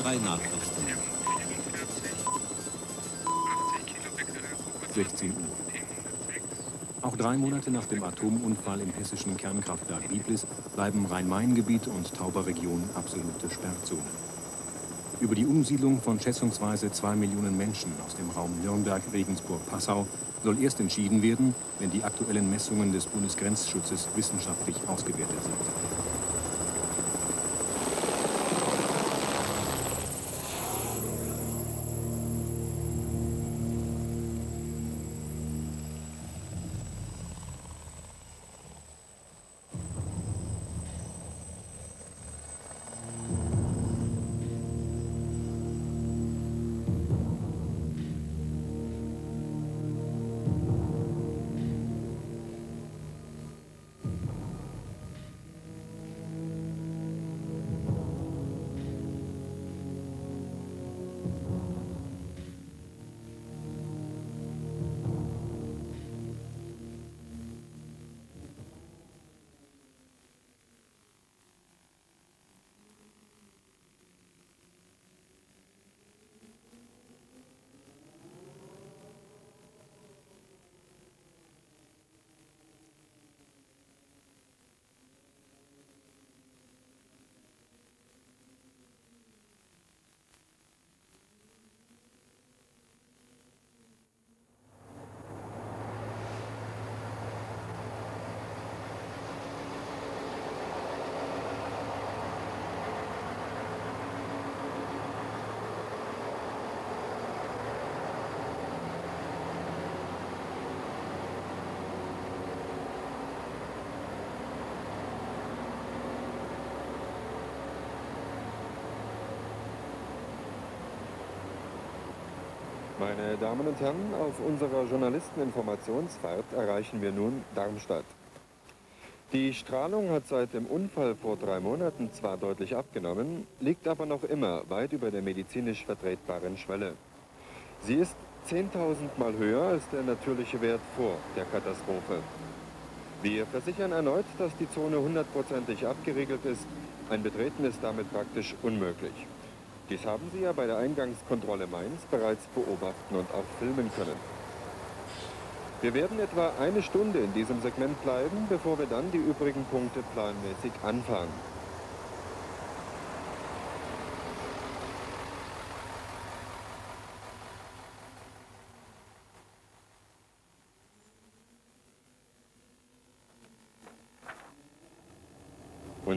B3 Nachrichten. 16 Uhr. Auch drei Monate nach dem Atomunfall im hessischen Kernkraftwerk Biblis bleiben Rhein-Main-Gebiet und Tauberregion absolute Sperrzonen. Über die Umsiedlung von schätzungsweise zwei Millionen Menschen aus dem Raum Nürnberg, Regensburg, Passau soll erst entschieden werden, wenn die aktuellen Messungen des Bundesgrenzschutzes wissenschaftlich ausgewertet sind. Meine Damen und Herren, auf unserer Journalisteninformationsfahrt erreichen wir nun Darmstadt. Die Strahlung hat seit dem Unfall vor drei Monaten zwar deutlich abgenommen, liegt aber noch immer weit über der medizinisch vertretbaren Schwelle. Sie ist 10.000 Mal höher als der natürliche Wert vor der Katastrophe. Wir versichern erneut, dass die Zone hundertprozentig abgeriegelt ist. Ein Betreten ist damit praktisch unmöglich. Dies haben Sie ja bei der Eingangskontrolle Mainz bereits beobachten und auch filmen können. Wir werden etwa eine Stunde in diesem Segment bleiben, bevor wir dann die übrigen Punkte planmäßig anfahren.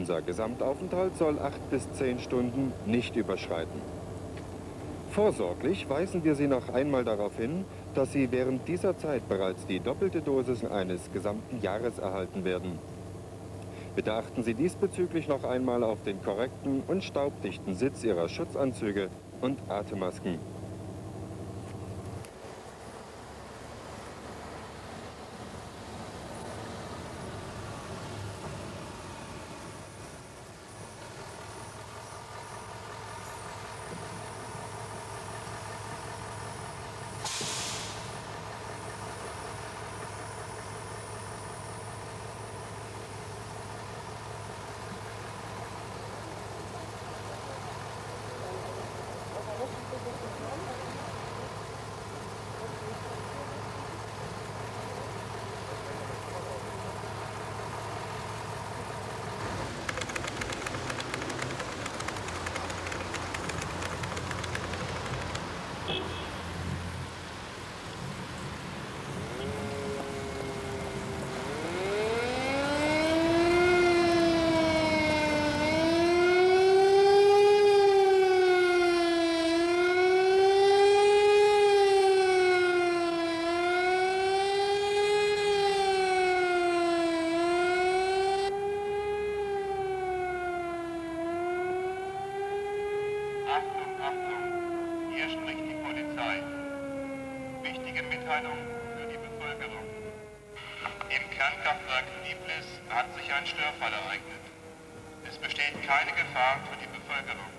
Unser Gesamtaufenthalt soll acht bis zehn Stunden nicht überschreiten. Vorsorglich weisen wir Sie noch einmal darauf hin, dass Sie während dieser Zeit bereits die doppelte Dosis eines gesamten Jahres erhalten werden. Bitte achten Sie diesbezüglich noch einmal auf den korrekten und staubdichten Sitz Ihrer Schutzanzüge und Atemmasken. Kernkraftwerk Biblis hat sich ein Störfall ereignet. Es besteht keine Gefahr für die Bevölkerung.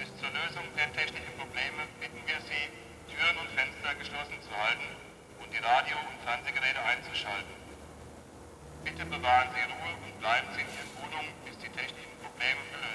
Bis zur Lösung der technischen Probleme bitten wir Sie, Türen und Fenster geschlossen zu halten und die Radio- und Fernsehgeräte einzuschalten. Bitte bewahren Sie Ruhe und bleiben Sie in Ihren Wohnungen, bis die technischen Probleme gelöst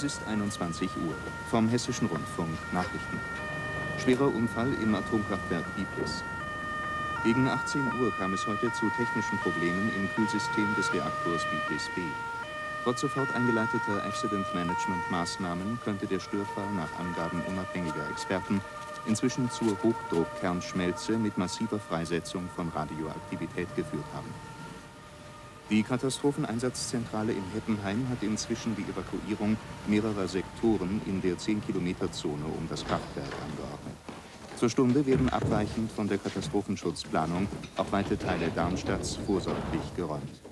Es ist 21 Uhr. Vom Hessischen Rundfunk Nachrichten. Schwerer Unfall im Atomkraftwerk Biblis. Gegen 18 Uhr kam es heute zu technischen Problemen im Kühlsystem des Reaktors Biblis B. Trotz sofort eingeleiteter Accident Management Maßnahmen könnte der Störfall nach Angaben unabhängiger Experten inzwischen zur Hochdruckkernschmelze mit massiver Freisetzung von Radioaktivität geführt haben. Die Katastropheneinsatzzentrale in Heppenheim hat inzwischen die Evakuierung mehrerer Sektoren in der 10-Kilometer-Zone um das Kraftwerk angeordnet. Zur Stunde werden abweichend von der Katastrophenschutzplanung auch weite Teile Darmstadts vorsorglich geräumt.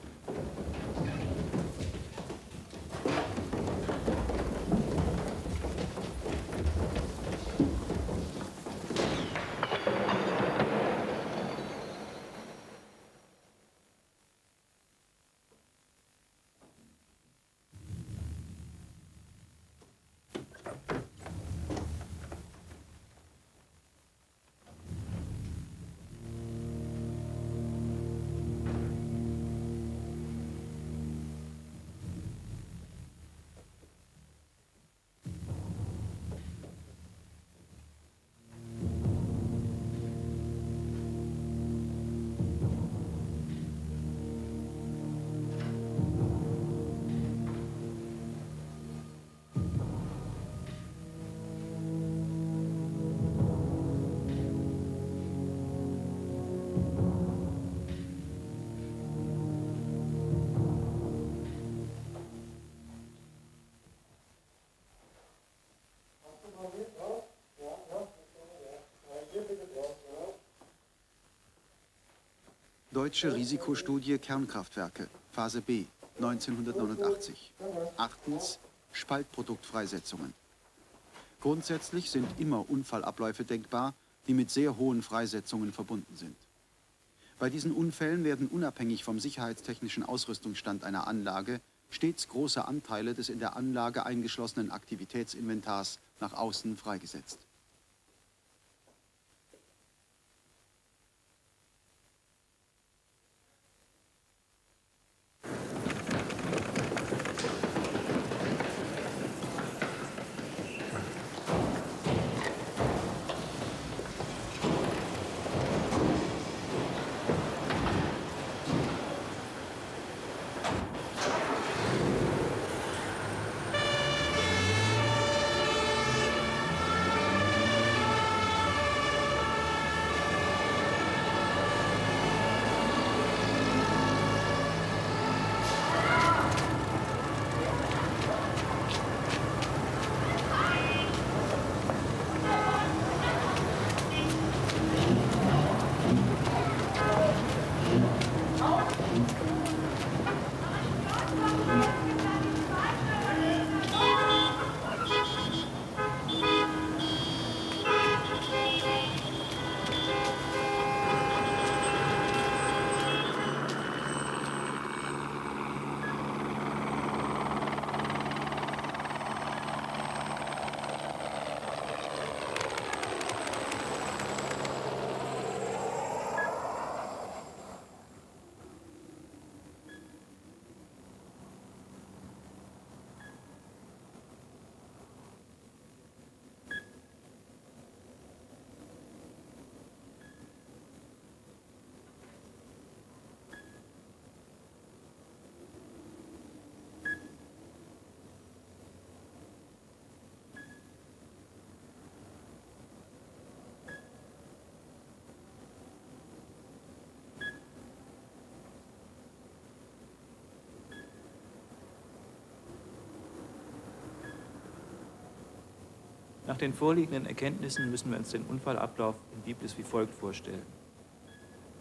Deutsche Risikostudie Kernkraftwerke, Phase B, 1989. Achtens, Spaltproduktfreisetzungen. Grundsätzlich sind immer Unfallabläufe denkbar, die mit sehr hohen Freisetzungen verbunden sind. Bei diesen Unfällen werden unabhängig vom sicherheitstechnischen Ausrüstungsstand einer Anlage stets große Anteile des in der Anlage eingeschlossenen Aktivitätsinventars nach außen freigesetzt. Nach den vorliegenden Erkenntnissen müssen wir uns den Unfallablauf in Biblis wie folgt vorstellen.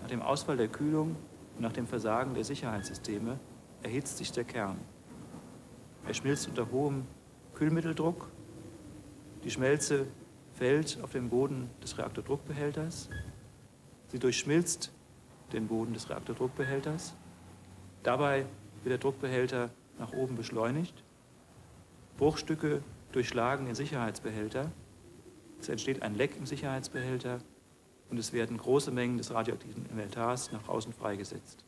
Nach dem Ausfall der Kühlung und nach dem Versagen der Sicherheitssysteme erhitzt sich der Kern. Er schmilzt unter hohem Kühlmitteldruck. Die Schmelze fällt auf den Boden des Reaktordruckbehälters. Sie durchschmilzt den Boden des Reaktordruckbehälters. Dabei wird der Druckbehälter nach oben beschleunigt. Bruchstücke durchschlagen den Sicherheitsbehälter. Es entsteht ein Leck im Sicherheitsbehälter und es werden große Mengen des radioaktiven Inventars nach außen freigesetzt.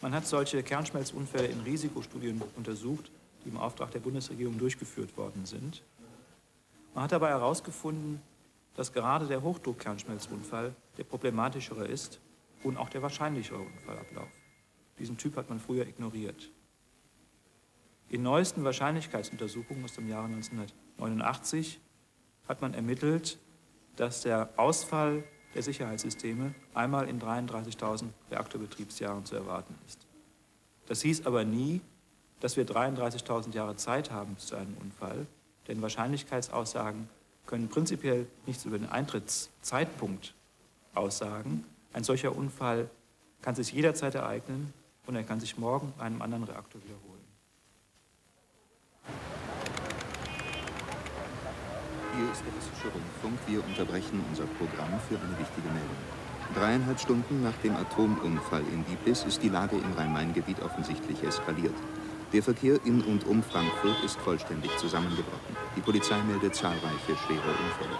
Man hat solche Kernschmelzunfälle in Risikostudien untersucht, die im Auftrag der Bundesregierung durchgeführt worden sind. Man hat dabei herausgefunden, dass gerade der Hochdruckkernschmelzunfall der problematischere ist und auch der wahrscheinlichere Unfallablauf. Diesen Typ hat man früher ignoriert. In neuesten Wahrscheinlichkeitsuntersuchungen aus dem Jahre 1989 hat man ermittelt, dass der Ausfall der Sicherheitssysteme einmal in 33.000 Reaktorbetriebsjahren zu erwarten ist. Das hieß aber nie, dass wir 33.000 Jahre Zeit haben bis zu einem Unfall, denn Wahrscheinlichkeitsaussagen können prinzipiell nichts über den Eintrittszeitpunkt aussagen. Ein solcher Unfall kann sich jederzeit ereignen und er kann sich morgen einem anderen Reaktor wiederholen. Hier ist der Hessische Rundfunk. Wir unterbrechen unser Programm für eine wichtige Meldung. Dreieinhalb Stunden nach dem Atomunfall in Biblis ist die Lage im Rhein-Main-Gebiet offensichtlich eskaliert. Der Verkehr in und um Frankfurt ist vollständig zusammengebrochen. Die Polizei meldet zahlreiche schwere Unfälle.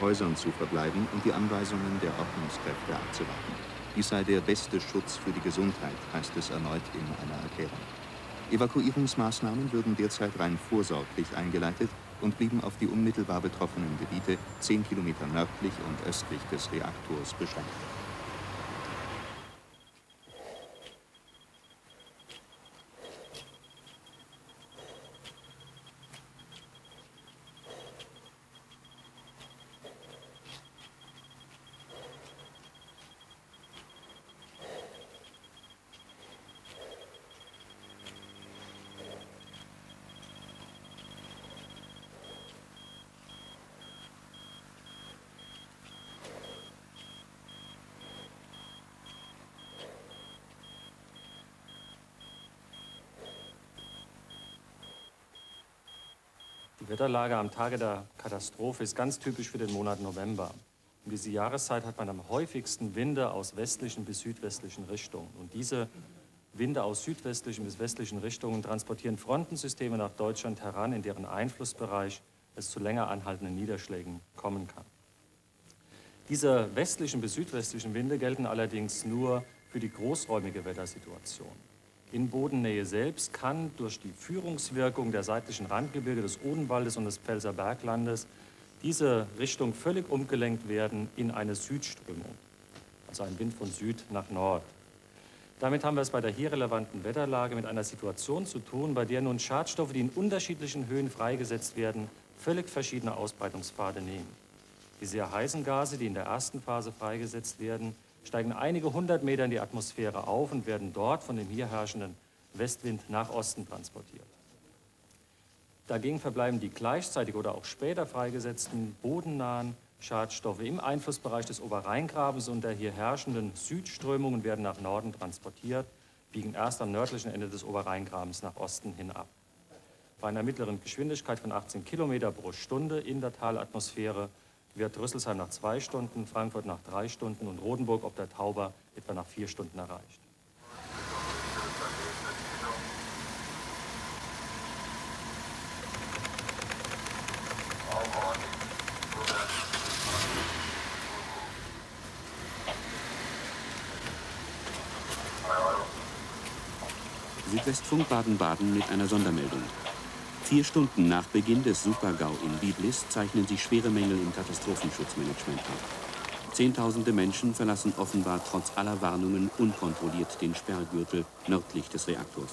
Häusern zu verbleiben und die Anweisungen der Ordnungskräfte abzuwarten. Dies sei der beste Schutz für die Gesundheit, heißt es erneut in einer Erklärung. Evakuierungsmaßnahmen würden derzeit rein vorsorglich eingeleitet und blieben auf die unmittelbar betroffenen Gebiete zehn Kilometer nördlich und östlich des Reaktors beschränkt. Wetterlage am Tage der Katastrophe ist ganz typisch für den Monat November. Um diese Jahreszeit hat man am häufigsten Winde aus westlichen bis südwestlichen Richtungen. Und diese Winde aus südwestlichen bis westlichen Richtungen transportieren Frontensysteme nach Deutschland heran, in deren Einflussbereich es zu länger anhaltenden Niederschlägen kommen kann. Diese westlichen bis südwestlichen Winde gelten allerdings nur für die großräumige Wettersituation in Bodennähe selbst kann durch die Führungswirkung der seitlichen Randgebirge des Odenwaldes und des Pfälzer Berglandes diese Richtung völlig umgelenkt werden in eine Südströmung, also ein Wind von Süd nach Nord. Damit haben wir es bei der hier relevanten Wetterlage mit einer Situation zu tun, bei der nun Schadstoffe, die in unterschiedlichen Höhen freigesetzt werden, völlig verschiedene Ausbreitungspfade nehmen. Die sehr heißen Gase, die in der ersten Phase freigesetzt werden, steigen einige hundert Meter in die Atmosphäre auf und werden dort von dem hier herrschenden Westwind nach Osten transportiert. Dagegen verbleiben die gleichzeitig oder auch später freigesetzten bodennahen Schadstoffe im Einflussbereich des Oberrheingrabens und der hier herrschenden Südströmungen werden nach Norden transportiert, biegen erst am nördlichen Ende des Oberrheingrabens nach Osten hin ab. Bei einer mittleren Geschwindigkeit von 18 Kilometer pro Stunde in der Talatmosphäre wird Rüsselsheim nach zwei Stunden, Frankfurt nach drei Stunden und Rodenburg ob der Tauber etwa nach vier Stunden erreicht. Südwestfunk Baden-Baden mit einer Sondermeldung. Vier Stunden nach Beginn des Supergau in Biblis zeichnen sich schwere Mängel im Katastrophenschutzmanagement ab. Zehntausende Menschen verlassen offenbar trotz aller Warnungen unkontrolliert den Sperrgürtel nördlich des Reaktors.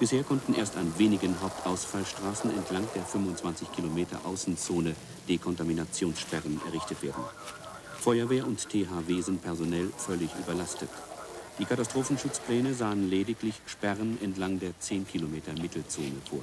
Bisher konnten erst an wenigen Hauptausfallstraßen entlang der 25 Kilometer Außenzone Dekontaminationssperren errichtet werden. Feuerwehr und THW sind personell völlig überlastet. Die Katastrophenschutzpläne sahen lediglich Sperren entlang der 10 Kilometer Mittelzone vor.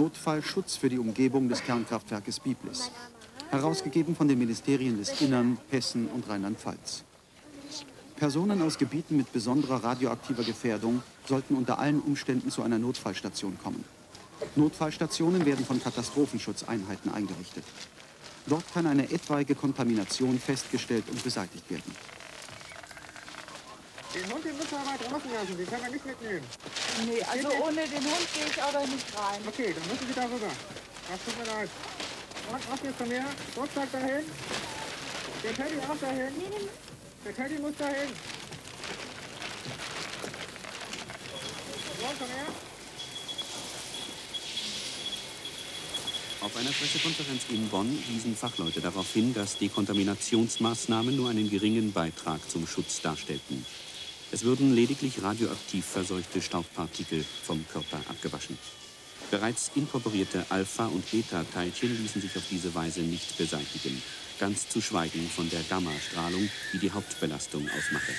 Notfallschutz für die Umgebung des Kernkraftwerkes Biblis. Herausgegeben von den Ministerien des Innern, Hessen und Rheinland-Pfalz. Personen aus Gebieten mit besonderer radioaktiver Gefährdung sollten unter allen Umständen zu einer Notfallstation kommen. Notfallstationen werden von Katastrophenschutzeinheiten eingerichtet. Dort kann eine etwaige Kontamination festgestellt und beseitigt werden. Den Hund, den müssen wir mal draußen lassen, den können wir nicht mitnehmen. Nee, also ohne den Hund gehe ich aber nicht rein. Okay, dann müssen Sie da rüber. Das tut mir leid. Und was jetzt von mir? Rucksack dahin. Der Teddy auch dahin. Der Teddy muss dahin. Komm her. Auf einer Pressekonferenz in Bonn wiesen Fachleute darauf hin, dass Dekontaminationsmaßnahmen nur einen geringen Beitrag zum Schutz darstellten. Es würden lediglich radioaktiv verseuchte Staubpartikel vom Körper abgewaschen. Bereits inkorporierte Alpha- und Beta-Teilchen ließen sich auf diese Weise nicht beseitigen, ganz zu schweigen von der Gammastrahlung, die die Hauptbelastung ausmache.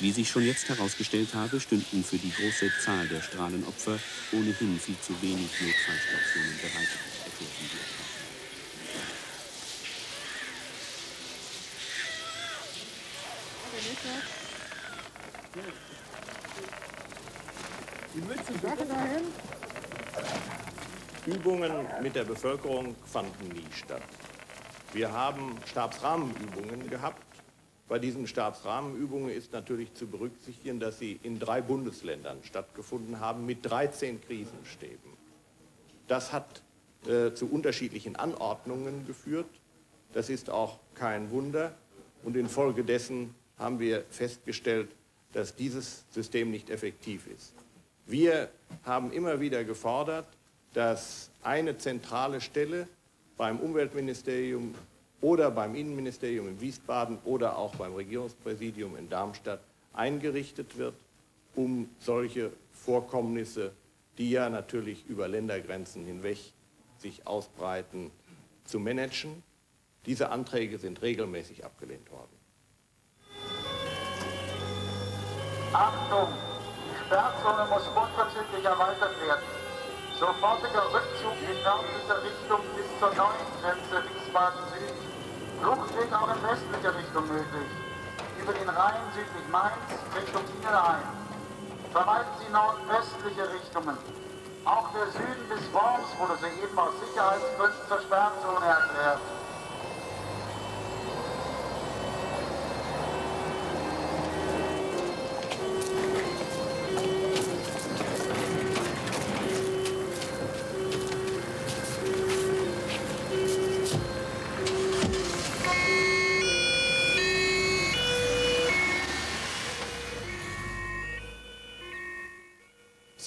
Wie sich schon jetzt herausgestellt habe, stünden für die große Zahl der Strahlenopfer ohnehin viel zu wenig Notfallstationen bereit, erklärten die. Die Mütze Sache dahin. Übungen mit der Bevölkerung fanden nie statt. Wir haben Stabsrahmenübungen gehabt. Bei diesen Stabsrahmenübungen ist natürlich zu berücksichtigen, dass sie in drei Bundesländern stattgefunden haben mit 13 Krisenstäben. Das hat äh, zu unterschiedlichen Anordnungen geführt. Das ist auch kein Wunder. Und infolgedessen haben wir festgestellt, dass dieses System nicht effektiv ist. Wir haben immer wieder gefordert, dass eine zentrale Stelle beim Umweltministerium oder beim Innenministerium in Wiesbaden oder auch beim Regierungspräsidium in Darmstadt eingerichtet wird, um solche Vorkommnisse, die ja natürlich über Ländergrenzen hinweg sich ausbreiten, zu managen. Diese Anträge sind regelmäßig abgelehnt worden. Achtung! Die Sperrzone muss unverzüglich erweitert werden. Sofortiger Rückzug in nördlicher Richtung bis zur neuen Grenze Wiesbaden-Süd. Fluchtweg auch in westlicher Richtung möglich. Über den Rhein südlich Mainz Richtung Ingelheim. Vermeiden Sie nordwestliche Richtungen. Auch der Süden bis Worms wurde soeben aus Sicherheitsgründen zur Sperrzone erklärt.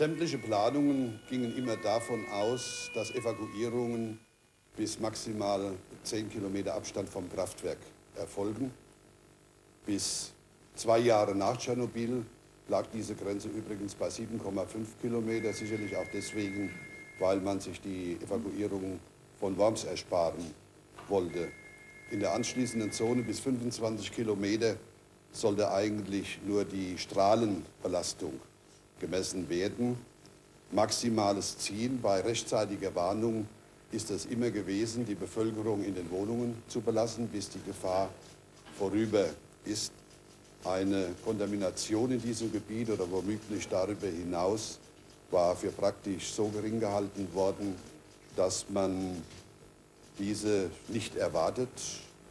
Sämtliche Planungen gingen immer davon aus, dass Evakuierungen bis maximal 10 Kilometer Abstand vom Kraftwerk erfolgen. Bis zwei Jahre nach Tschernobyl lag diese Grenze übrigens bei 7,5 Kilometer, sicherlich auch deswegen, weil man sich die Evakuierung von Worms ersparen wollte. In der anschließenden Zone bis 25 Kilometer sollte eigentlich nur die Strahlenbelastung gemessen werden. Maximales Ziel bei rechtzeitiger Warnung ist es immer gewesen, die Bevölkerung in den Wohnungen zu belassen, bis die Gefahr vorüber ist. Eine Kontamination in diesem Gebiet oder womöglich darüber hinaus war für praktisch so gering gehalten worden, dass man diese nicht erwartet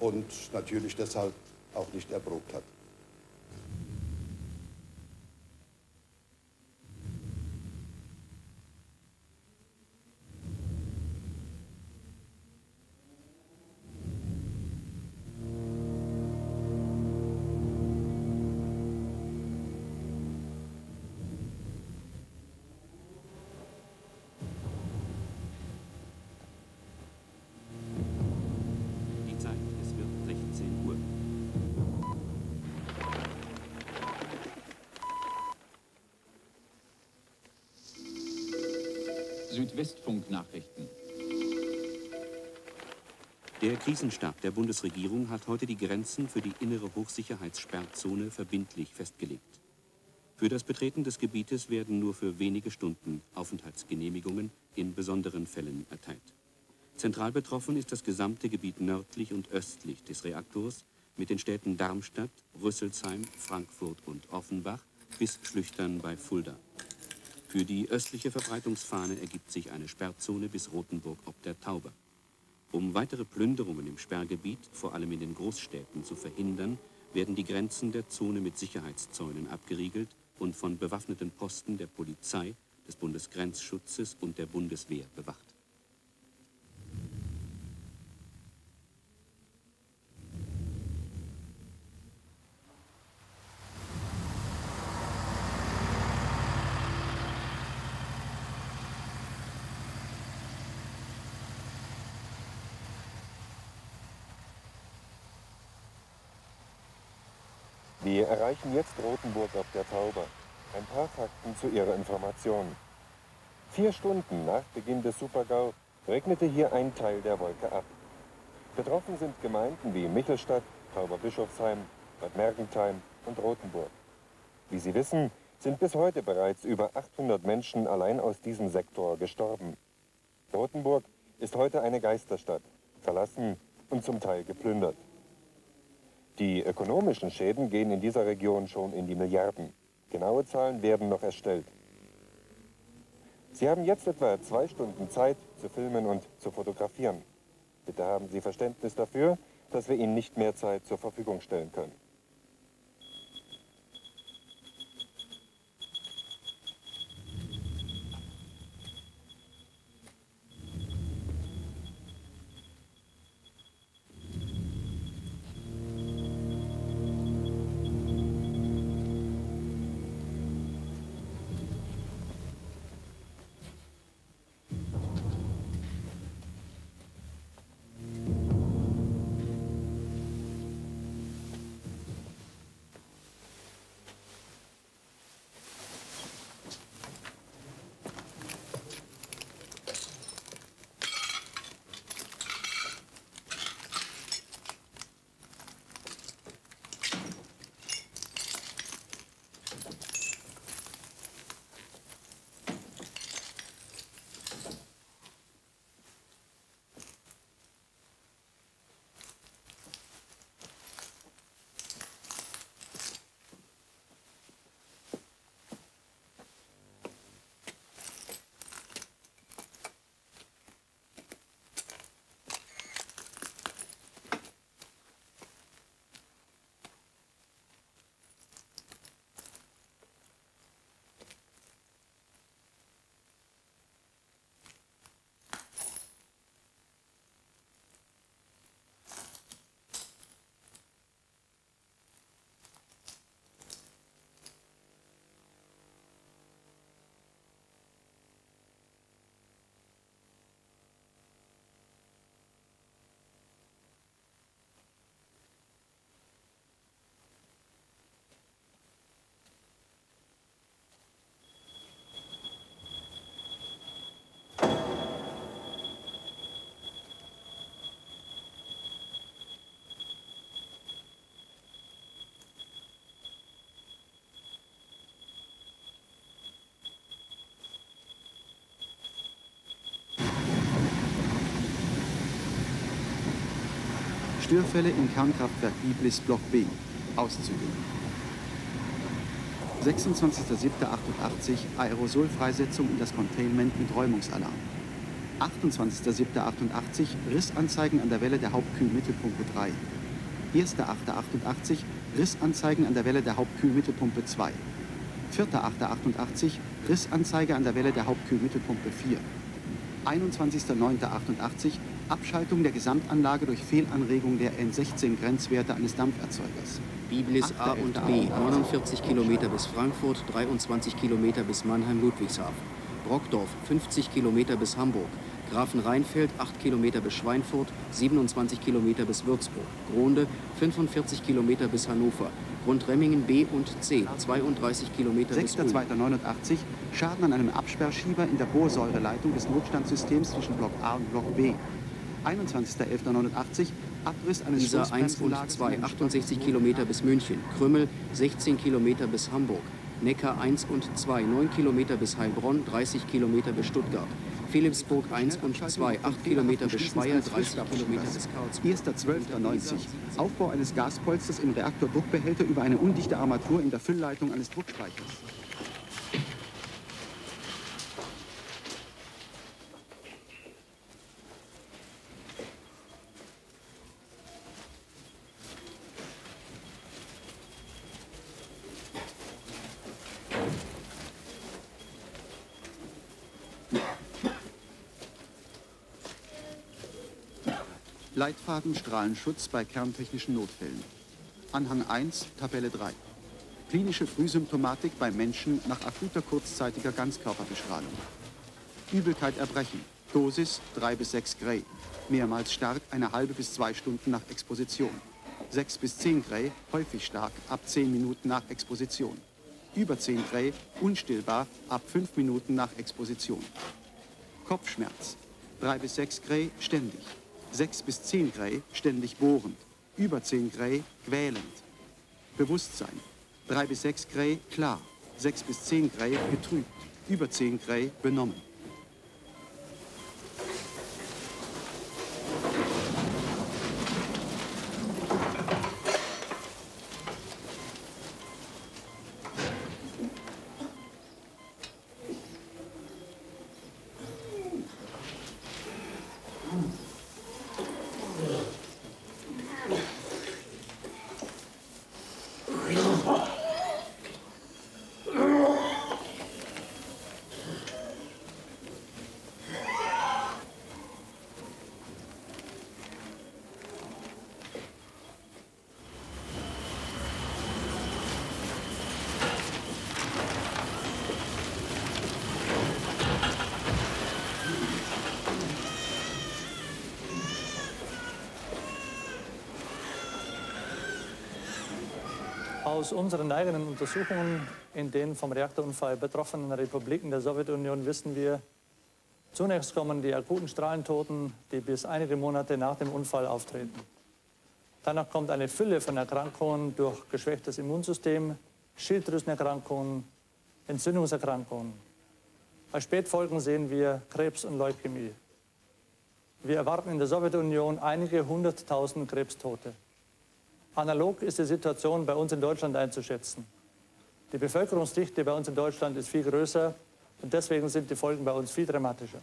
und natürlich deshalb auch nicht erprobt hat. Südwestfunk-Nachrichten. Der Krisenstab der Bundesregierung hat heute die Grenzen für die innere Hochsicherheitssperrzone verbindlich festgelegt. Für das Betreten des Gebietes werden nur für wenige Stunden Aufenthaltsgenehmigungen in besonderen Fällen erteilt. Zentral betroffen ist das gesamte Gebiet nördlich und östlich des Reaktors mit den Städten Darmstadt, Rüsselsheim, Frankfurt und Offenbach bis Schlüchtern bei Fulda. Für die östliche Verbreitungsfahne ergibt sich eine Sperrzone bis Rothenburg ob der Tauber. Um weitere Plünderungen im Sperrgebiet, vor allem in den Großstädten, zu verhindern, werden die Grenzen der Zone mit Sicherheitszäunen abgeriegelt und von bewaffneten Posten der Polizei, des Bundesgrenzschutzes und der Bundeswehr bewacht. Wir erreichen jetzt Rothenburg auf der Tauber. Ein paar Fakten zu Ihrer Information. Vier Stunden nach Beginn des Supergau regnete hier ein Teil der Wolke ab. Betroffen sind Gemeinden wie Michelstadt, Tauberbischofsheim, Bad Mergentheim und Rothenburg. Wie Sie wissen, sind bis heute bereits über 800 Menschen allein aus diesem Sektor gestorben. Rothenburg ist heute eine Geisterstadt, verlassen und zum Teil geplündert. Die ökonomischen Schäden gehen in dieser Region schon in die Milliarden. Genaue Zahlen werden noch erstellt. Sie haben jetzt etwa zwei Stunden Zeit zu filmen und zu fotografieren. Bitte haben Sie Verständnis dafür, dass wir Ihnen nicht mehr Zeit zur Verfügung stellen können. Störfälle im Kernkraftwerk Biblis Block B. Auszüge. 26.07.88 Aerosolfreisetzung in das Containment mit Räumungsalarm. 28.07.88 Rissanzeigen an der Welle der Hauptkühlmittelpumpe 3. 1.08.88 Rissanzeigen an der Welle der Hauptkühlmittelpumpe 2. 4.08.88 Rissanzeige an der Welle der Hauptkühlmittelpumpe 4. 21.09.88 Abschaltung der Gesamtanlage durch Fehlanregung der N16-Grenzwerte eines Dampferzeugers. Biblis A und B, 49 Kilometer bis Frankfurt, 23 Kilometer bis Mannheim-Ludwigshafen. Brockdorf, 50 Kilometer bis Hamburg. Grafenrheinfeld, 8 Kilometer bis Schweinfurt, 27 Kilometer bis Würzburg. Gronde, 45 Kilometer bis Hannover. Grundremmingen B und C, 32 Kilometer bis Ulm. 6.2.89 Schaden an einem Absperrschieber in der Bohrsäureleitung des Notstandssystems zwischen Block A und Block B. 21.11.89 Abriss eines Isar 1 und 2, 68 Kilometer bis München. Krümmel, 16 Kilometer bis Hamburg. Neckar 1 und 2, 9 Kilometer bis Heilbronn, 30 Kilometer bis Stuttgart. Philipsburg 1 und 2, 8 Kilometer bis Speyer, 30 Kilometer bis Karlsruhe. 1.12.90. Aufbau eines Gaspolsters im Reaktordruckbehälter über eine undichte Armatur in der Füllleitung eines Druckspeichers. Leitfaden Strahlenschutz bei kerntechnischen Notfällen. Anhang 1, Tabelle 3. Klinische Frühsymptomatik bei Menschen nach akuter kurzzeitiger Ganzkörperbestrahlung. Übelkeit Erbrechen. Dosis 3 bis 6 Gray. Mehrmals stark eine halbe bis zwei Stunden nach Exposition. 6 bis 10 Gray, häufig stark, ab 10 Minuten nach Exposition. Über 10 Gray, unstillbar, ab 5 Minuten nach Exposition. Kopfschmerz. 3 bis 6 Gray, ständig. 6 bis 10 Gray, ständig bohrend. Über 10 Gray, quälend. Bewusstsein. 3 bis 6 Gray, klar. 6 bis 10 Gray, getrübt. Über 10 Gray, benommen. Aus unseren eigenen Untersuchungen in den vom Reaktorunfall betroffenen Republiken der Sowjetunion wissen wir, zunächst kommen die akuten Strahlentoten, die bis einige Monate nach dem Unfall auftreten. Danach kommt eine Fülle von Erkrankungen durch geschwächtes Immunsystem, Schilddrüsenerkrankungen, Entzündungserkrankungen. Als Spätfolgen sehen wir Krebs und Leukämie. Wir erwarten in der Sowjetunion einige hunderttausend Krebstote. Analog ist die Situation bei uns in Deutschland einzuschätzen. Die Bevölkerungsdichte bei uns in Deutschland ist viel größer und deswegen sind die Folgen bei uns viel dramatischer.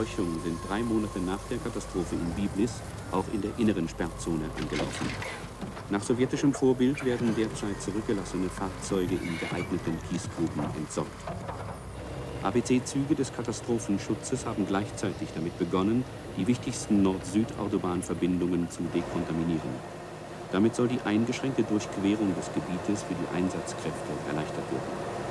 Entseuchung sind drei Monate nach der Katastrophe in Biblis auch in der inneren Sperrzone angelaufen. Nach sowjetischem Vorbild werden derzeit zurückgelassene Fahrzeuge in geeigneten Kiesgruben entsorgt. ABC-Züge des Katastrophenschutzes haben gleichzeitig damit begonnen, die wichtigsten Nord-Süd-Autobahnverbindungen zu dekontaminieren. Damit soll die eingeschränkte Durchquerung des Gebietes für die Einsatzkräfte erleichtert werden.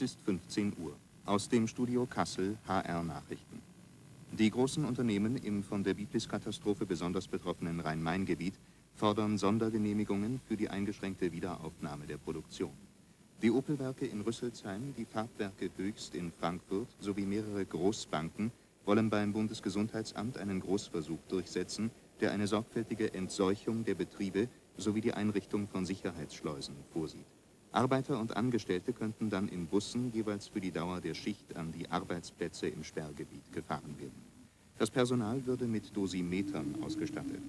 Es ist 15 Uhr. Aus dem Studio Kassel HR Nachrichten. Die großen Unternehmen im von der Biblis-Katastrophe besonders betroffenen Rhein-Main-Gebiet fordern Sondergenehmigungen für die eingeschränkte Wiederaufnahme der Produktion. Die Opelwerke in Rüsselsheim, die Farbwerke Höchst in Frankfurt sowie mehrere Großbanken wollen beim Bundesgesundheitsamt einen Großversuch durchsetzen, der eine sorgfältige Entseuchung der Betriebe sowie die Einrichtung von Sicherheitsschleusen vorsieht. Arbeiter und Angestellte könnten dann in Bussen jeweils für die Dauer der Schicht an die Arbeitsplätze im Sperrgebiet gefahren werden. Das Personal würde mit Dosimetern ausgestattet.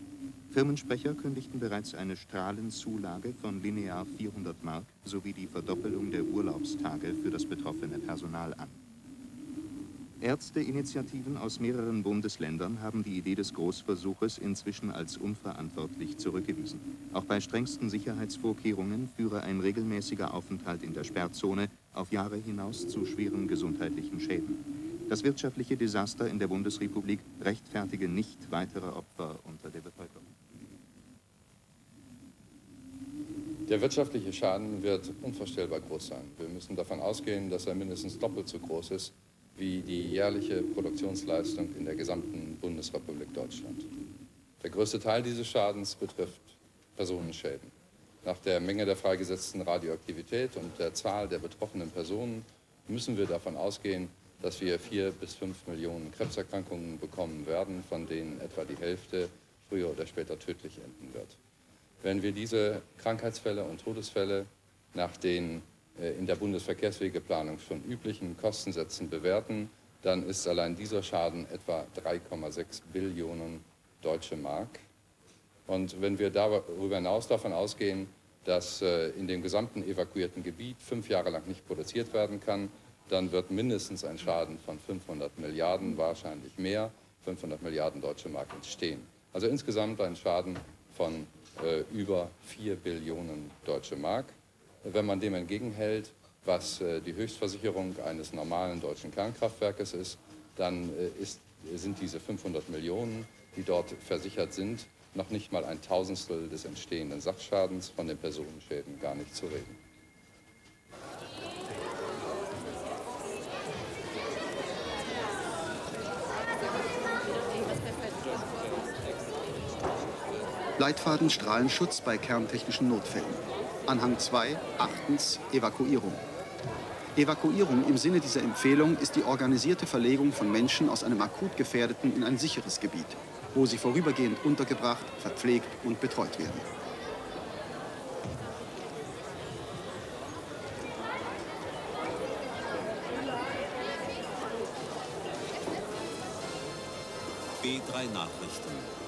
Firmensprecher kündigten bereits eine Strahlenzulage von linear 400 Mark sowie die Verdoppelung der Urlaubstage für das betroffene Personal an. Ärzteinitiativen aus mehreren Bundesländern haben die Idee des Großversuches inzwischen als unverantwortlich zurückgewiesen. Auch bei strengsten Sicherheitsvorkehrungen führe ein regelmäßiger Aufenthalt in der Sperrzone auf Jahre hinaus zu schweren gesundheitlichen Schäden. Das wirtschaftliche Desaster in der Bundesrepublik rechtfertige nicht weitere Opfer unter der Bevölkerung. Der wirtschaftliche Schaden wird unvorstellbar groß sein. Wir müssen davon ausgehen, dass er mindestens doppelt so groß ist wie die jährliche Produktionsleistung in der gesamten Bundesrepublik Deutschland. Der größte Teil dieses Schadens betrifft Personenschäden. Nach der Menge der freigesetzten Radioaktivität und der Zahl der betroffenen Personen müssen wir davon ausgehen, dass wir vier bis fünf Millionen Krebserkrankungen bekommen werden, von denen etwa die Hälfte früher oder später tödlich enden wird. Wenn wir diese Krankheitsfälle und Todesfälle nach den in der Bundesverkehrswegeplanung schon üblichen Kostensätzen bewerten, dann ist allein dieser Schaden etwa 3,6 Billionen deutsche Mark. Und wenn wir darüber hinaus davon ausgehen, dass äh, in dem gesamten evakuierten Gebiet fünf Jahre lang nicht produziert werden kann, dann wird mindestens ein Schaden von 500 Milliarden, wahrscheinlich mehr, 500 Milliarden deutsche Mark entstehen. Also insgesamt ein Schaden von äh, über 4 Billionen deutsche Mark. Wenn man dem entgegenhält, was äh, die Höchstversicherung eines normalen deutschen Kernkraftwerkes ist, dann äh, ist, sind diese 500 Millionen, die dort versichert sind, noch nicht mal ein Tausendstel des entstehenden Sachschadens, von den Personenschäden gar nicht zu reden. Leitfaden Strahlenschutz bei kerntechnischen Notfällen. Anhang 2, achtens Evakuierung. Evakuierung im Sinne dieser Empfehlung ist die organisierte Verlegung von Menschen aus einem akut gefährdeten in ein sicheres Gebiet, wo sie vorübergehend untergebracht, verpflegt und betreut werden. B3 Nachrichten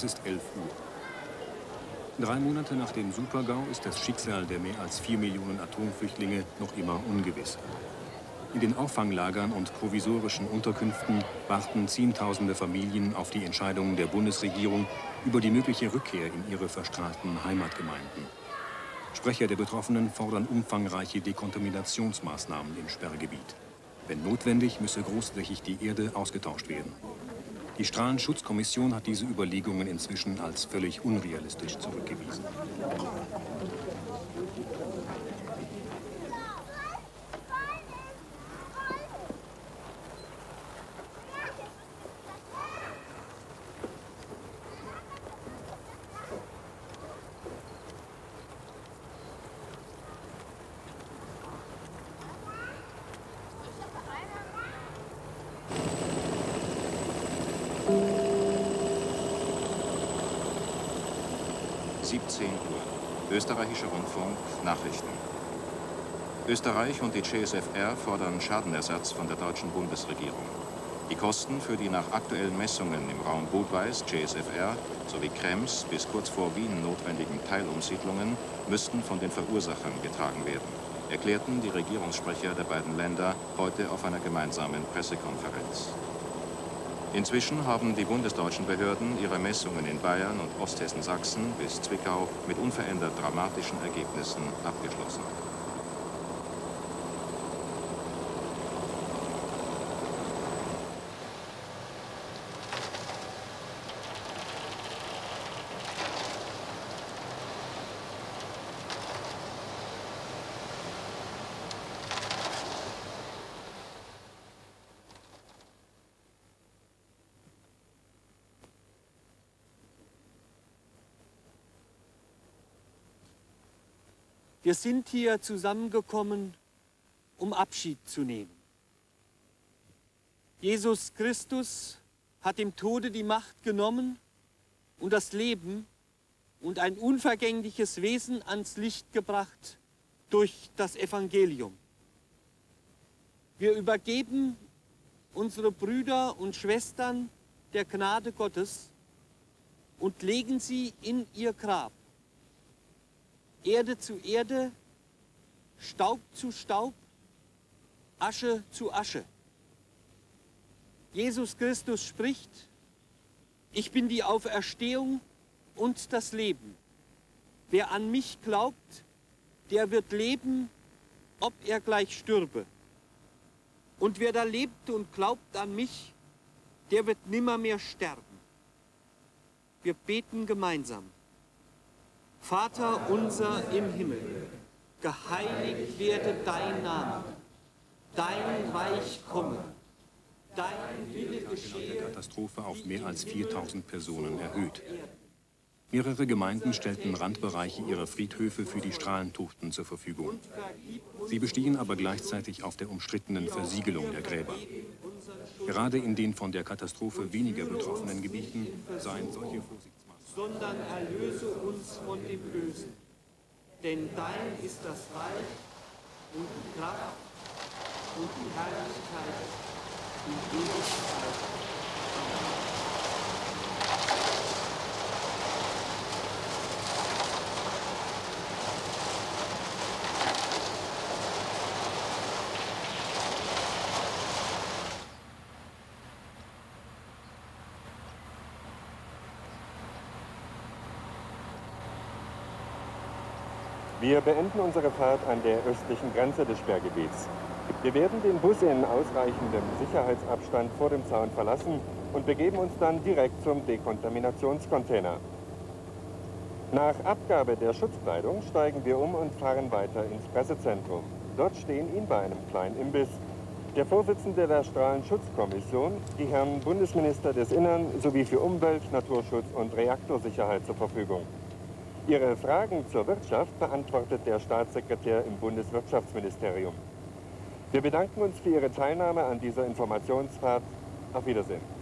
Es ist 11 Uhr. Drei Monate nach dem Supergau ist das Schicksal der mehr als vier Millionen Atomflüchtlinge noch immer ungewiss. In den Auffanglagern und provisorischen Unterkünften warten Zehntausende Familien auf die Entscheidung der Bundesregierung über die mögliche Rückkehr in ihre verstrahlten Heimatgemeinden. Sprecher der Betroffenen fordern umfangreiche Dekontaminationsmaßnahmen im Sperrgebiet. Wenn notwendig, müsse großflächig die Erde ausgetauscht werden. Die Strahlenschutzkommission hat diese Überlegungen inzwischen als völlig unrealistisch zurückgewiesen. Österreichischer Rundfunk, Nachrichten. Österreich und die CSFR fordern Schadenersatz von der deutschen Bundesregierung. Die Kosten für die nach aktuellen Messungen im Raum Budweis, CSFR sowie Krems bis kurz vor Wien notwendigen Teilumsiedlungen müssten von den Verursachern getragen werden, erklärten die Regierungssprecher der beiden Länder heute auf einer gemeinsamen Pressekonferenz. Inzwischen haben die bundesdeutschen Behörden ihre Messungen in Bayern und Osthessen-Sachsen bis Zwickau mit unverändert dramatischen Ergebnissen abgeschlossen. Wir sind hier zusammengekommen, um Abschied zu nehmen. Jesus Christus hat dem Tode die Macht genommen und das Leben und ein unvergängliches Wesen ans Licht gebracht durch das Evangelium. Wir übergeben unsere Brüder und Schwestern der Gnade Gottes und legen sie in ihr Grab. Erde zu Erde, Staub zu Staub, Asche zu Asche. Jesus Christus spricht, ich bin die Auferstehung und das Leben. Wer an mich glaubt, der wird leben, ob er gleich stürbe. Und wer da lebt und glaubt an mich, der wird nimmermehr sterben. Wir beten gemeinsam. Vater unser im Himmel, geheiligt werde dein Name, dein Reich komme, dein Wille geschehe. Die Katastrophe auf mehr als 4000 Personen erhöht. Mehrere Gemeinden stellten Randbereiche ihrer Friedhöfe für die Strahlentoten zur Verfügung. Sie bestehen aber gleichzeitig auf der umstrittenen Versiegelung der Gräber. Gerade in den von der Katastrophe weniger betroffenen Gebieten seien solche Vorsichtsmaßnahmen. Sondern erlöse uns von dem Bösen. Denn dein ist das Reich und die Kraft und die Herrlichkeit in Ewigkeit. Wir beenden unsere Fahrt an der östlichen Grenze des Sperrgebiets. Wir werden den Bus in ausreichendem Sicherheitsabstand vor dem Zaun verlassen und begeben uns dann direkt zum Dekontaminationscontainer. Nach Abgabe der Schutzkleidung steigen wir um und fahren weiter ins Pressezentrum. Dort stehen Ihnen bei einem kleinen Imbiss der Vorsitzende der Strahlenschutzkommission, die Herren Bundesminister des Innern sowie für Umwelt, Naturschutz und Reaktorsicherheit zur Verfügung. Ihre Fragen zur Wirtschaft beantwortet der Staatssekretär im Bundeswirtschaftsministerium. Wir bedanken uns für Ihre Teilnahme an dieser Informationsfahrt. Auf Wiedersehen.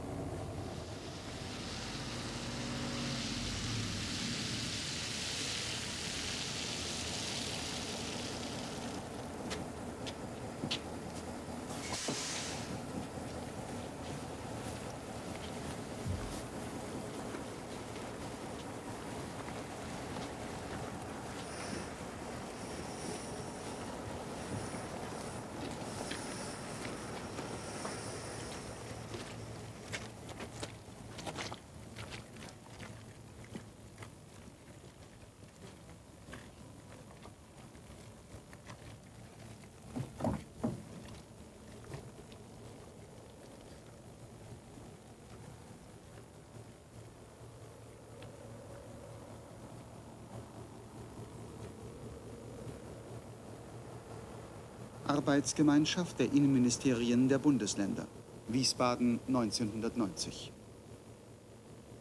Arbeitsgemeinschaft der Innenministerien der Bundesländer. Wiesbaden 1990.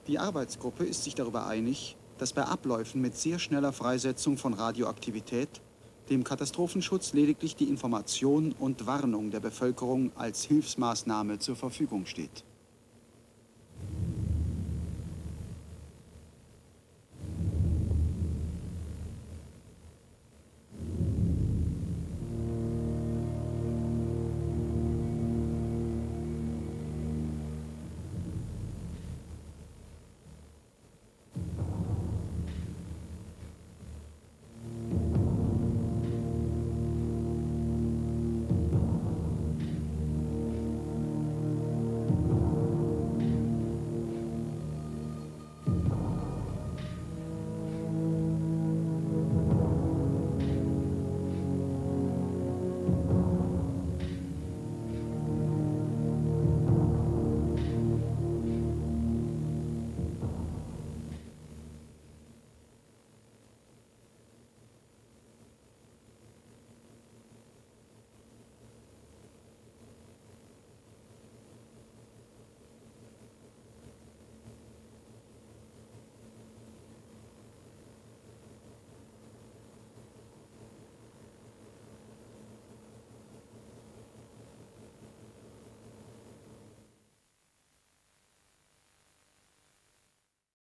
Die Arbeitsgruppe ist sich darüber einig, dass bei Abläufen mit sehr schneller Freisetzung von Radioaktivität dem Katastrophenschutz lediglich die Information und Warnung der Bevölkerung als Hilfsmaßnahme zur Verfügung steht.